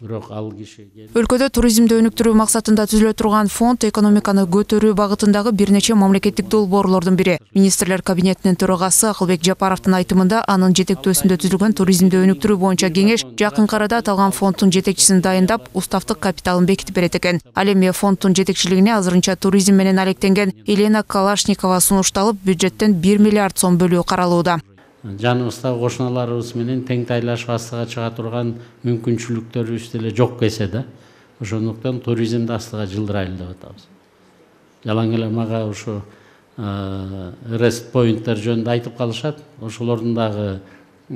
бирок ал киши өлкөдө туризмди өнүктүрүү максатында түзүлө турган фонд экономиканы көтөрүү багытындагы бир нече мамлекеттик долбоорлордун бири. Министрлер кабинетинин төрагасы акылбек жапаровдун айтымында анын жетектөөсүндө түзүлгөн туризмди өнүктүрүү боюнча кеңеш жакынкы арада аталган фонддун жетекчисин дайындап уставдык капиталын бекитип берет экен. Ал эми фонддун жетекчилигине азырынча туризм менен алектенген елена калашникова сунушталып бюджеттен бир миллиард сом бөлүү каралууда жаныбыздагы кошуналарыбыз менен тең тайлашып астыга чыга турган мүмкүнчүлүктөрүбүз деле жок келсе да. Ошондуктан туризмди астыга жылдырайлы деп атабыз. Жалаң эле мага ушу рест поинттер жөнүндө айтып калышат ошолордун дагы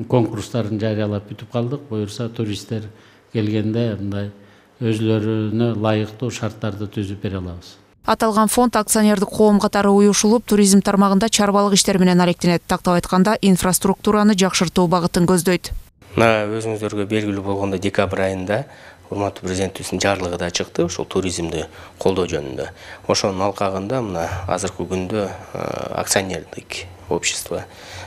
конкурстарын жарыялап бүтүп калдык. Буюрса туристтер келгенде мындай өзүлөрүнө ылайыктуу шарттарды түзүп бере алабыз. Аталган фонд акционердик коом катары уюшулуп туризм тармагында чарбалык иштер менен алектенет тактап айтканда инфраструктураны жакшыртуу багытын көздөйт мына өзүңүздөргө белгилүү болгондой декабрь айында урматтуу президентибиздин жарлыгы да чыкты ушул туризмди колдоо жөнүндө ошонун алкагында мына азыркы күндө акционердик общество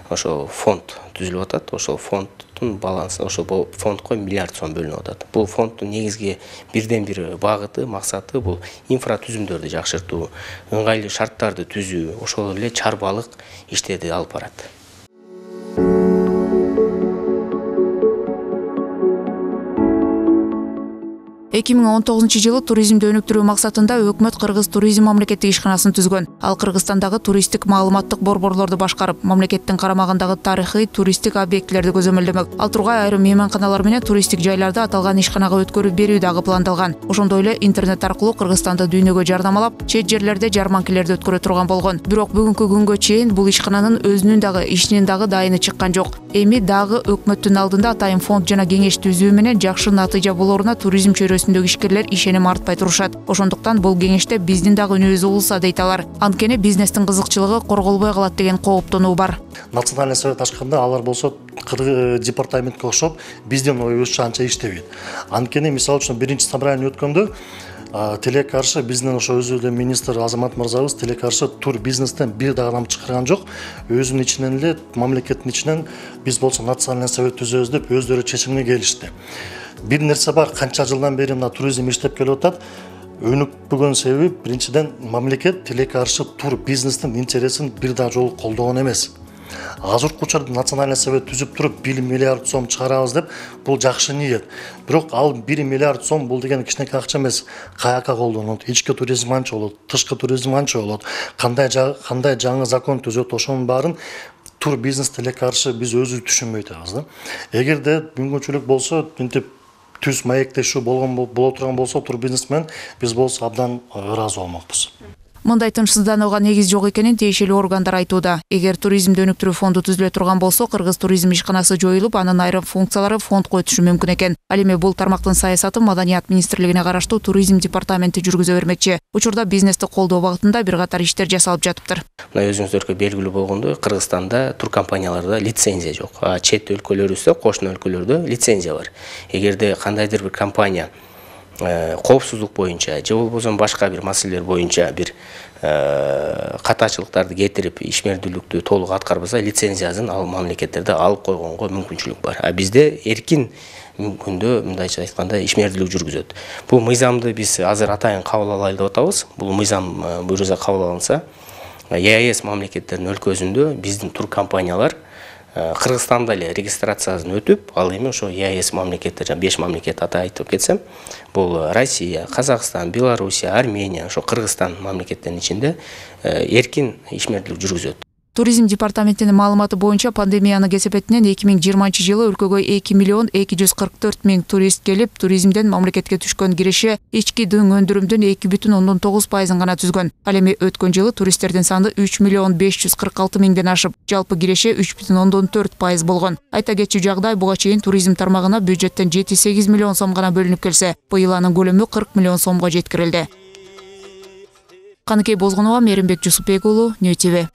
ошол фонд түзүлүп атат ошол фонддун балансы ошол фондко миллиард сом бөлүнүп атат. Бул фонддун негизги бирден бир багыты максаты бул инфратүзүмдөрдү жакшыртуу ыңгайлуу шарттарды түзүү ошол эле чарбалык иштерди алып барат. Эки миң он тогузунчу жылы туризмди өнүктүрүү максатында өкмөт кыргыз туризм мамлекеттик ишканасын түзгөн. Ал кыргызстандагы туристтик маалыматтык борборлорду башкарып мамлекеттин карамагындагы тарыхый туристтик объектилерди көзөмөлдөмөк. Ал тургай айрым мейманканалар менен туристтик жайларды аталган ишканага өткөрүп берүү дагы пландалган. Ошондой эле интернет аркылуу кыргызстанды дүйнөгө жардамалап чет жерлерде жарманкелерди өткөрө турган болгон. Бирок бүгүнкү күнгө чейин бул ишкананын өзүнүн дагы ишинин дагы дайыны чыккан жок. Эми дагы өкмөттүн алдында атайын фонд жана кеңеш түзүү менен жакшы натыйжа болоруна туризм чөйрөсү ишкерлер ишеним артпай турушат. Ошондуктан бул кеңеште биздин дагы үнүбүз угулса дейт алар. Анткени бизнестин кызыкчылыгы корголбой калат деген кооптонуу бар. Национальный совет ачканда алар болсо э, департаментке окшоп биздин оюбузча анча иштебейт. Анткени мисалы үчүн биринчи собрание өткөндө тилекке каршы биздин ошо өзү эле министр азамат мырзабыз тилекке каршы тур бизнестен бир дагы адам чакырган жок. Өзүнүн ичинен эле мамлекеттин ичинен биз болсо национальный совет түзөбүз деп өздөрү чечимге келишти бир нерсе бар канча жылдан бери мына туризм иштеп келип атат өнүкпөгөн себеби биринчиден мамлекет тилекке каршы тур бизнестин интересин бир дагы жолу колдогон эмес. Азыркы учурда национальный совет түзүп туруп бир миллиард сом чыгарабыз деп бул жакшы ниет. Бирок ал бир миллиард сом бул деген кичинекей акча эмес. Каяка колдонулат ички туризм канча болот тышкы туризм канча болот. Кандай кандай жаңы закон түзөт ошонун баарын тур бизнес тилекке каршы биз өзүбүз түшүнбөй атабыз да. Эгерде мүмкүнчүлүк болсо мынтип түз маектешүү болгон боло турган болсо турбизнес менен биз болсо абдан ыраазы болмокпуз мындай тынчсызданууга негиз жок экенин тиешелүү органдар айтууда эгер туризмди өнүктүрүү фонду түзүлө турган болсо кыргыз туризм ишканасы жоюлуп анын айрым функциялары фондко өтүшү мүмкүн экен ал эми бул тармактын саясатын маданият министрлигине караштуу туризм департаменти жүргүзө бермекчи учурда бизнести колдоо багытында бир катар иштер жасалып жатыптыр. Мына өзүңүздөргө белгилүү болгондой кыргызстанда туркомпанияларда лицензия жок чет өлкөлөрүбүздө кошуна өлкөлөрдө лицензия бар. Эгерде кандайдыр бир компания коопсуздук боюнча же болбосо башка бир маселелер боюнча бир катачылыктарды кетирип ишмердүүлүктү толук аткарбаса лицензиясын ал мамлекеттерде алып койгонго мүмкүнчүлүк бар. А бизде эркин күндө мындайча айтканда ишмердүүлүк жүргүзөт бул мыйзамды биз азыр атайын кабыл алайлы деп атабыз бул мыйзам буюрса кабыл алынса еаэс мамлекеттеринин өлкөсүндө биздин туркомпаниялар кыргызстанда эле регистрациясын өтүп ал эми ошо еаэс мамлекеттер жана беш мамлекет аты айтып кетсем бул россия казакстан белоруссия армения ошо кыргызстан мамлекеттеринин ичинде эркин ишмердүүлүк жүргүзөт. Туризм департаментинин маалыматы боюнча пандемиянын кесепетинен эки миң жыйырманчы жылы өлкөгө эки миллион эки жүз кырк төрт миң турист келип туризмден мамлекетке түшкөн киреше ички дөң өндүрүмдүн эки бүтүн ондон тогуз пайызын гана түзгөн. Ал эми өткөн жылы туристтердин саны үч миллион беш жүз кырк алты миңден ашып жалпы киреше үч бүтүн ондон төрт пайыз болгон. Айта кетчү жагдай буга чейин туризм тармагына бюджеттен жети сегиз миллион сом гана бөлүнүп келсе быйыл анын көлөмү кырк миллион сомго жеткирилди. Каныкей бозгунова мээримбек жусупбек уулу нөө тв